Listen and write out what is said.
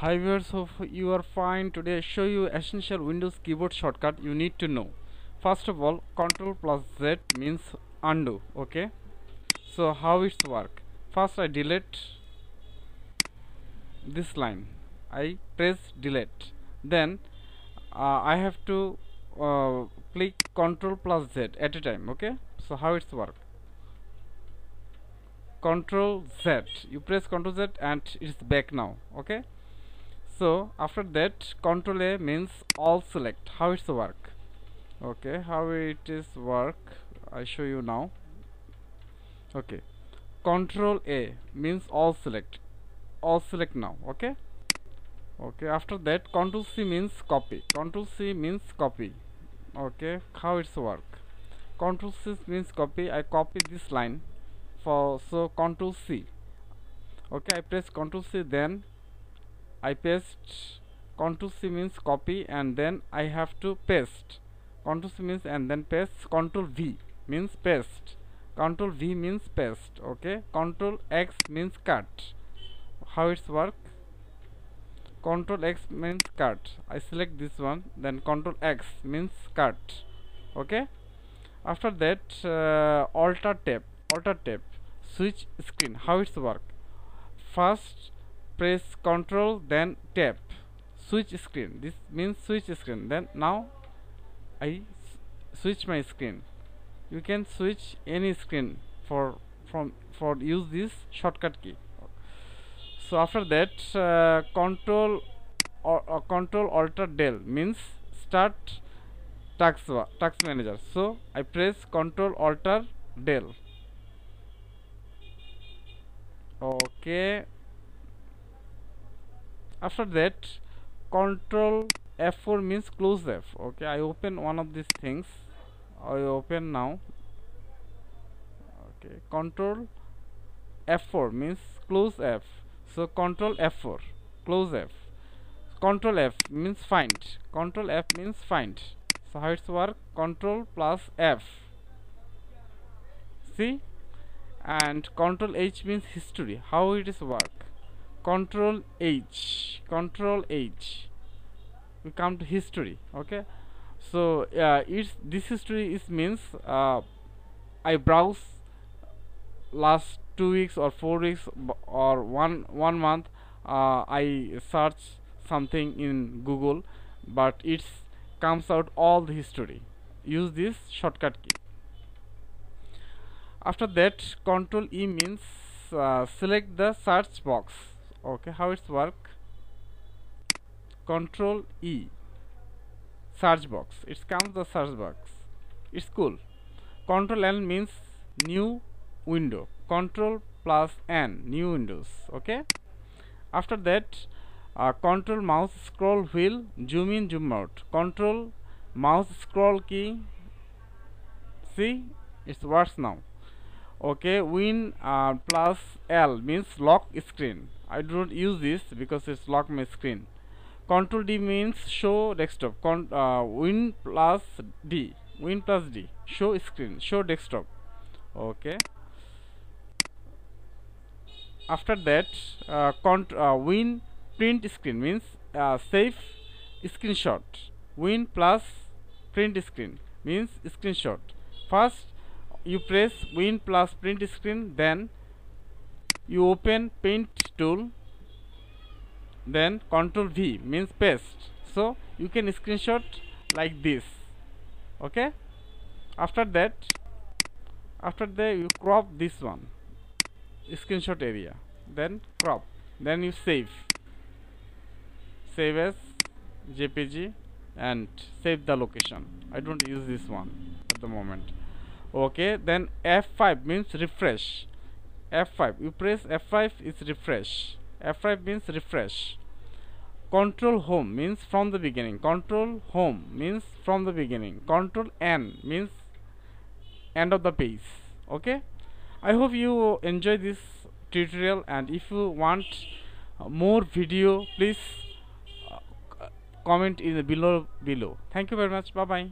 Hi viewers, hope you are fine. Today I show you essential Windows keyboard shortcut you need to know. First of all, Control plus Z means undo. Okay. So how it's work? First I delete this line. I press delete. Then uh, I have to uh, click Control plus Z at a time. Okay. So how it's work? Control Z. You press Control Z and it's back now. Okay so after that control a means all select. How it's work? Okay how it is work I show you now. Okay control a means all select. All select now okay? Okay after that control C means copy. Control C means copy. Okay how it's work? Control C means copy. I copy this line for so control C. Okay I press control C then I paste control C means copy and then I have to paste. Control C means and then paste. Control V means paste. Control V means paste okay? Control X means cut. How it's work? Control X means cut. I select this one then control X means cut okay? After that uh, alter tab alter tab switch screen. How it's work? First press control then tap. Switch screen. This means switch screen. Then now I switch my screen. You can switch any screen for from for use this shortcut key. So after that uh, control or control alter del means start task task manager. So I press control alter del. Okay after that control F4 means close F. Okay I open one of these things. I open now. Okay control F4 means close F. So control F4 close F. Control F means find. Control F means find. So how it's work? Control plus F. See? And control H means history. How it is work control H control H. We come to history okay? So uh, it's this history is means uh, I browse last two weeks or four weeks or one one month uh, I search something in Google but it comes out all the history. Use this shortcut key. After that control E means uh, select the search box okay how it's work? Control E search box. It comes the search box. It's cool. Control N means new window. Control plus N new windows. Okay? After that uh, control mouse scroll wheel zoom in zoom out. Control mouse scroll key. See? It works now. Okay win uh, plus L means lock screen I do not use this because it's lock my screen. Control D means show desktop. Con uh, win plus D. Win plus D. Show screen. Show desktop. Okay. After that uh, uh, win print screen means uh, save screenshot. Win plus print screen means screenshot. First you press win plus print screen then you open paint tool then control V means paste. So you can screenshot like this okay? After that after that you crop this one screenshot area then crop then you save. Save as jpg and save the location. I don't use this one at the moment. Okay then F5 means refresh F5 you press F5 is refresh F5 means refresh control home means from the beginning control home means from the beginning control N means end of the page okay I hope you enjoy this tutorial and if you want more video please uh, comment in the below below thank you very much bye bye